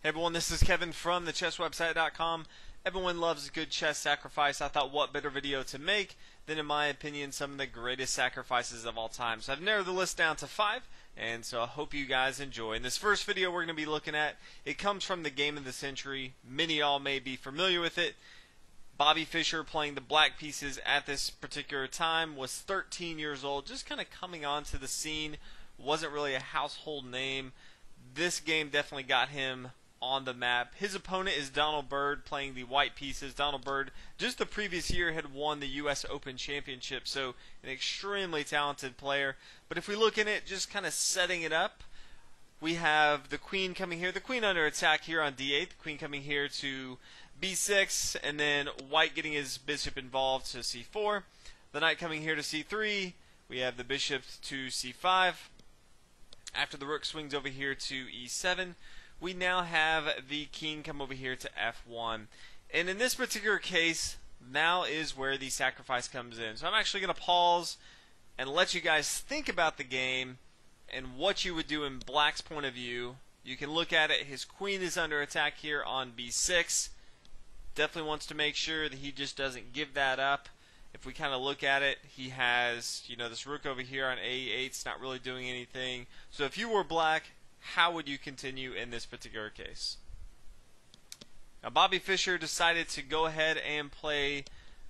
Hey everyone, this is Kevin from thechesswebsite.com. Everyone loves a good chess sacrifice. I thought what better video to make than, in my opinion, some of the greatest sacrifices of all time. So I've narrowed the list down to five, and so I hope you guys enjoy. In this first video we're going to be looking at, it comes from the game of the century. Many of y'all may be familiar with it. Bobby Fischer playing the black pieces at this particular time was 13 years old, just kind of coming onto the scene. Wasn't really a household name. This game definitely got him on the map. His opponent is Donald Byrne playing the white pieces. Donald Byrne just the previous year had won the US Open Championship, so an extremely talented player. But if we look in it, just kind of setting it up, we have the queen coming here, the queen under attack here on d8, the queen coming here to b6, and then white getting his bishop involved to c4, the knight coming here to c3, we have the bishop to c5, after the rook swings over here to e7, we now have the king come over here to f1. And in this particular case, now is where the sacrifice comes in. So I'm actually going to pause and let you guys think about the game and what you would do in black's point of view. You can look at it. His queen is under attack here on b6. Definitely wants to make sure that he just doesn't give that up. If we kind of look at it, he has, you know, this rook over here on a8. It's not really doing anything. So if you were black, how would you continue in this particular case? Now, Bobby Fischer decided to go ahead and play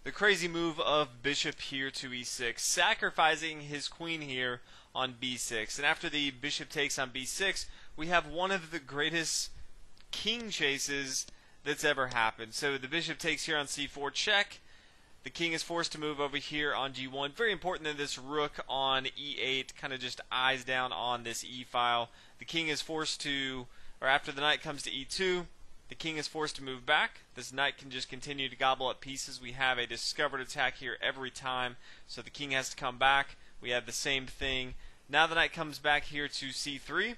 the crazy move of bishop here to e6, sacrificing his queen here on b6. And after the bishop takes on b6, we have one of the greatest king chases that's ever happened. So the bishop takes here on c4 check. The king is forced to move over here on g1. Very important that this rook on e8 kind of just eyes down on this e file. The king is forced to, or after the knight comes to e2, the king is forced to move back. This knight can just continue to gobble up pieces. We have a discovered attack here every time, so the king has to come back. We have the same thing. Now the knight comes back here to c3.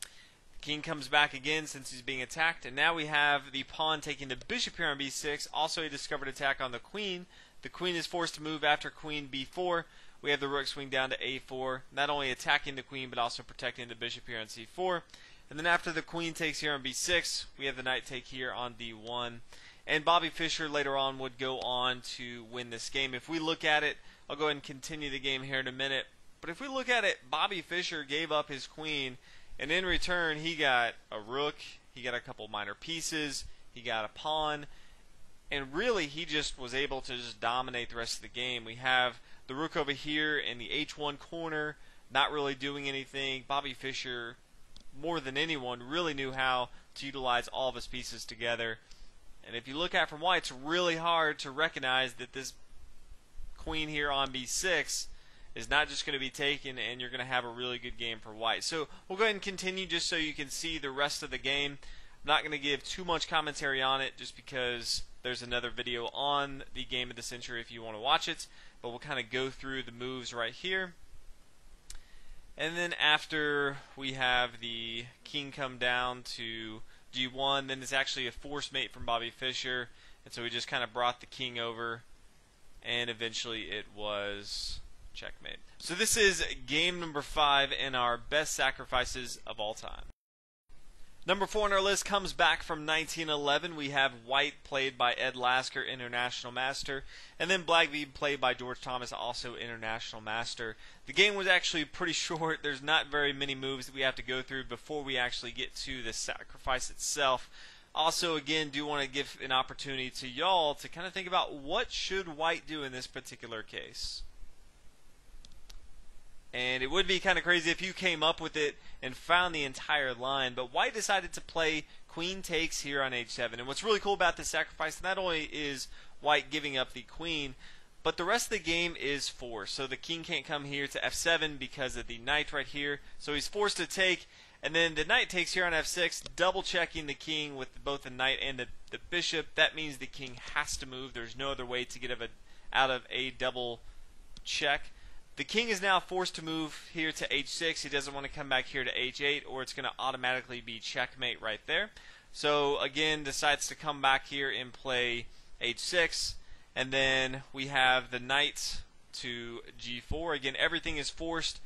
The king comes back again since he's being attacked, and now we have the pawn taking the bishop here on b6. Also a discovered attack on the queen. The queen is forced to move after queen b4 we have the rook swing down to a4, not only attacking the queen but also protecting the bishop here on c4. And then after the queen takes here on b6, we have the knight take here on d1. And Bobby Fischer later on would go on to win this game. If we look at it, I'll go ahead and continue the game here in a minute. But if we look at it, Bobby Fischer gave up his queen, and in return, he got a rook, he got a couple minor pieces, he got a pawn, and really he just was able to just dominate the rest of the game. We have the rook over here in the h1 corner, not really doing anything. Bobby Fischer, more than anyone, really knew how to utilize all of his pieces together. And if you look at from white, it's really hard to recognize that this queen here on b6 is not just going to be taken and you're going to have a really good game for white. So we'll go ahead and continue just so you can see the rest of the game. Not going to give too much commentary on it just because there's another video on the game of the century if you want to watch it but we'll kind of go through the moves right here. And then after we have the king come down to g1, then it's actually a force mate from Bobby Fischer, and so we just kind of brought the king over, and eventually it was checkmate. So this is game number five in our best sacrifices of all time. Number four on our list comes back from 1911. We have White, played by Ed Lasker, International Master, and then Black V, played by George Thomas, also International Master. The game was actually pretty short. There's not very many moves that we have to go through before we actually get to the sacrifice itself. Also, again, do want to give an opportunity to y'all to kind of think about what should White do in this particular case. And it would be kind of crazy if you came up with it and found the entire line. But White decided to play queen takes here on h7. And what's really cool about this sacrifice, not only is White giving up the queen, but the rest of the game is forced. So the king can't come here to f7 because of the knight right here. So he's forced to take. And then the knight takes here on f6, double checking the king with both the knight and the, the bishop. That means the king has to move. There's no other way to get out of a double check. The king is now forced to move here to h6. He doesn't want to come back here to h8 or it's going to automatically be checkmate right there. So again, decides to come back here and play h6. And then we have the knight to g4. Again, everything is forced.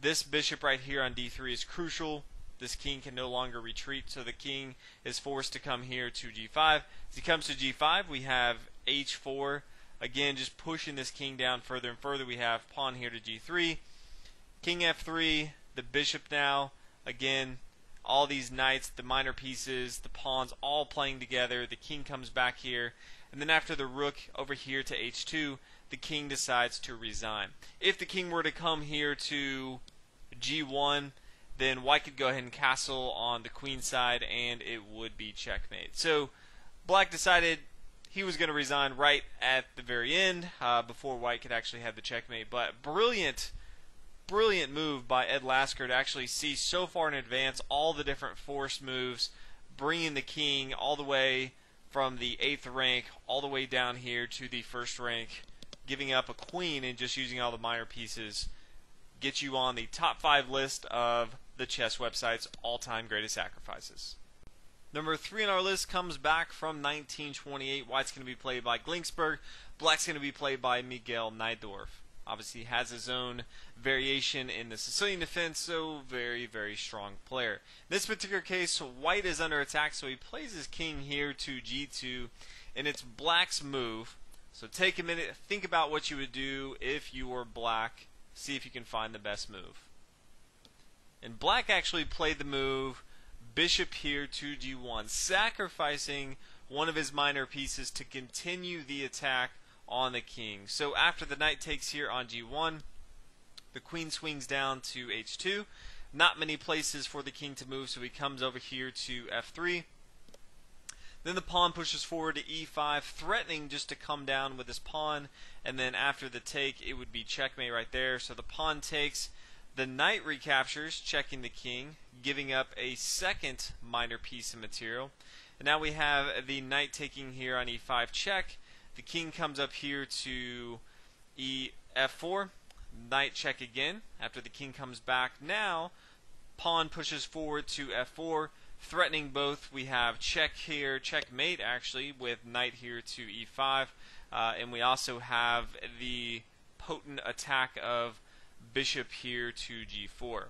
This bishop right here on d3 is crucial. this king can no longer retreat, so the king is forced to come here to g5. As he comes to g5, we have h4. Again, just pushing this king down further and further. We have pawn here to g3. King f3, the bishop now. Again, all these knights, the minor pieces, the pawns all playing together. The king comes back here. And then after the rook over here to h2, the king decides to resign. If the king were to come here to g1, then white could go ahead and castle on the queen side and it would be checkmate. So black decided he was going to resign right at the very end uh, before white could actually have the checkmate. But brilliant, brilliant move by Ed Lasker to actually see so far in advance all the different force moves, bringing the king all the way from the eighth rank all the way down here to the first rank, giving up a queen and just using all the minor pieces get you on the top five list of the chess website's all-time greatest sacrifices. Number three on our list comes back from 1928. White's going to be played by Glingsberg. Black's going to be played by Miguel Najdorf. Obviously, has his own variation in the Sicilian defense, so very, very strong player. In this particular case, White is under attack, so he plays his king here to g2, and it's Black's move. So take a minute, think about what you would do if you were Black see if you can find the best move. And black actually played the move bishop here to g1, sacrificing one of his minor pieces to continue the attack on the king. So after the knight takes here on g1, the queen swings down to h2. Not many places for the king to move, so he comes over here to f3. Then the pawn pushes forward to e5, threatening just to come down with his pawn. And then after the take, it would be checkmate right there. So the pawn takes. The knight recaptures, checking the king, giving up a second minor piece of material. And now we have the knight taking here on e5 check. The king comes up here to e f4. Knight check again. After the king comes back, now pawn pushes forward to f4 threatening both. We have check here, checkmate actually, with knight here to e5, uh, and we also have the potent attack of bishop here to g4.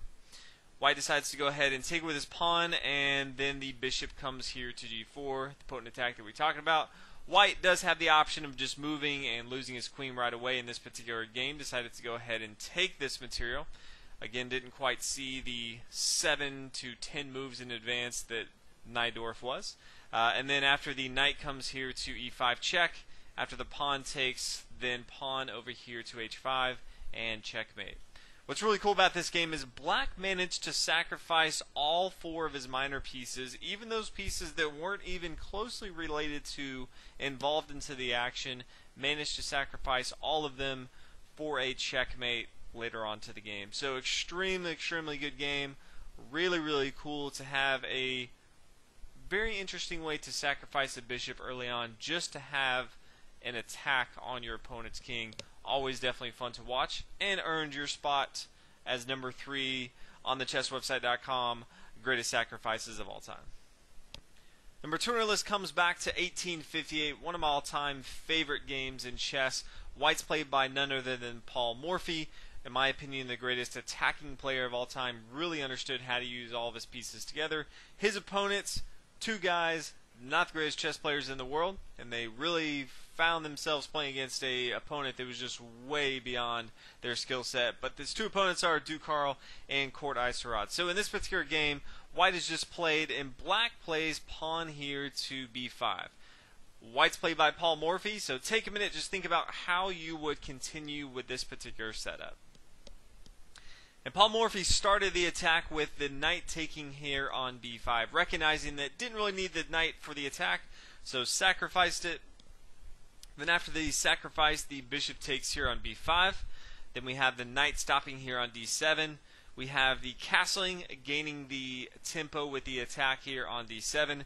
White decides to go ahead and take with his pawn, and then the bishop comes here to g4, the potent attack that we talked about. White does have the option of just moving and losing his queen right away in this particular game. Decided to go ahead and take this material. Again, didn't quite see the 7 to 10 moves in advance that Najdorf was. Uh, and then after the knight comes here to e5 check, after the pawn takes, then pawn over here to h5 and checkmate. What's really cool about this game is Black managed to sacrifice all four of his minor pieces, even those pieces that weren't even closely related to, involved into the action, managed to sacrifice all of them for a checkmate later on to the game. So extremely, extremely good game. Really, really cool to have a very interesting way to sacrifice a bishop early on just to have an attack on your opponent's king. Always definitely fun to watch and earned your spot as number three on the chesswebsite.com greatest sacrifices of all time. Number two on our list comes back to 1858, one of my all-time favorite games in chess. White's played by none other than Paul Morphy in my opinion, the greatest attacking player of all time, really understood how to use all of his pieces together. His opponents, two guys, not the greatest chess players in the world, and they really found themselves playing against a opponent that was just way beyond their skill set. But these two opponents are Duke Carl and Count Isouard. So in this particular game, White is just played, and Black plays pawn here to b5. White's played by Paul Morphy, so take a minute, just think about how you would continue with this particular setup. And Paul Morphy started the attack with the knight taking here on b5, recognizing that didn't really need the knight for the attack, so sacrificed it. Then after the sacrifice, the bishop takes here on b5. Then we have the knight stopping here on d7. We have the castling gaining the tempo with the attack here on d7.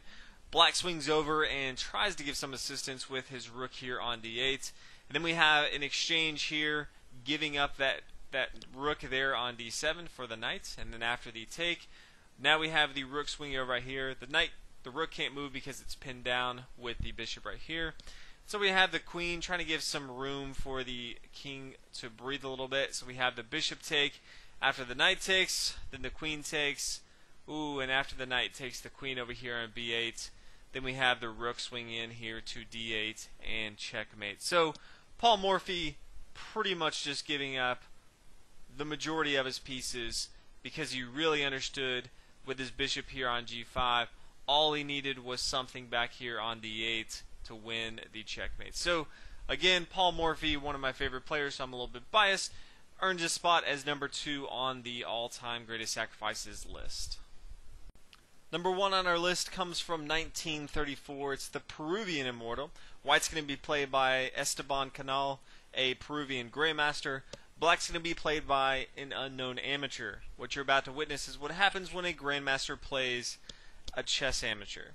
Black swings over and tries to give some assistance with his rook here on d8. And then we have an exchange here, giving up that that rook there on d7 for the knight, and then after the take, now we have the rook swinging over right here. The knight, the rook can't move because it's pinned down with the bishop right here. So we have the queen trying to give some room for the king to breathe a little bit. So we have the bishop take after the knight takes, then the queen takes. Ooh, and after the knight takes the queen over here on b8, then we have the rook swing in here to d8 and checkmate. So Paul Morphy pretty much just giving up the majority of his pieces because he really understood with his bishop here on g5 all he needed was something back here on d8 to win the checkmate. So again, Paul Morphy, one of my favorite players, so I'm a little bit biased, earns a spot as number two on the all-time greatest sacrifices list. Number one on our list comes from 1934. It's the Peruvian Immortal. White's going to be played by Esteban Canal, a Peruvian Greymaster. Black's going to be played by an unknown amateur. What you're about to witness is what happens when a Grandmaster plays a chess amateur.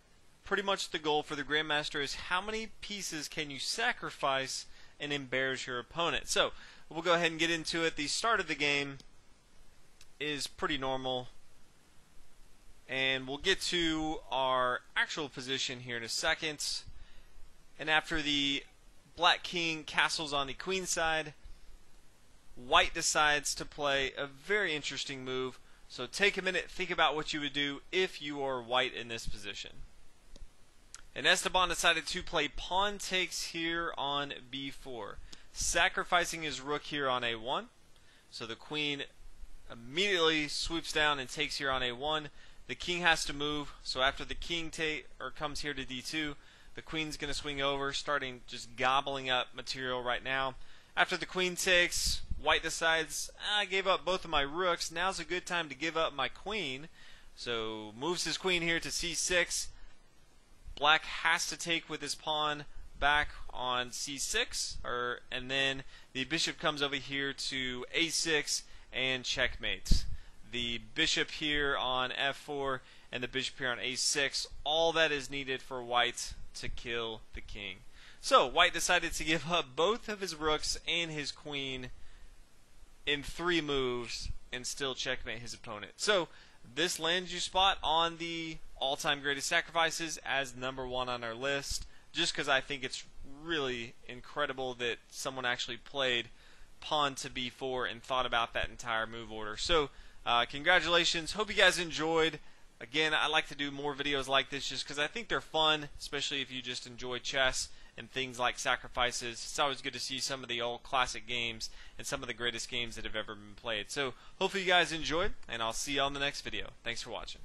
Pretty much the goal for the Grandmaster is how many pieces can you sacrifice and embarrass your opponent. So, we'll go ahead and get into it. The start of the game is pretty normal and we'll get to our actual position here in a second. And after the black king castles on the queen side, white decides to play a very interesting move. So take a minute, think about what you would do if you are white in this position. And Esteban decided to play pawn takes here on b4, sacrificing his rook here on a1. So the queen immediately swoops down and takes here on a1 the king has to move. So after the king take or comes here to d2, the queen's going to swing over, starting just gobbling up material right now. After the queen takes, white decides, ah, I gave up both of my rooks. Now's a good time to give up my queen. So moves his queen here to c6. Black has to take with his pawn back on c6, or and then the bishop comes over here to a6 and checkmate the bishop here on f4 and the bishop here on a6. All that is needed for white to kill the king. So white decided to give up both of his rooks and his queen in three moves and still checkmate his opponent. So this lands you spot on the all-time greatest sacrifices as number one on our list just because I think it's really incredible that someone actually played pawn to b4 and thought about that entire move order. So uh, congratulations. Hope you guys enjoyed. Again, I like to do more videos like this just because I think they're fun, especially if you just enjoy chess and things like sacrifices. It's always good to see some of the old classic games and some of the greatest games that have ever been played. So hopefully you guys enjoyed, and I'll see you on the next video. Thanks for watching.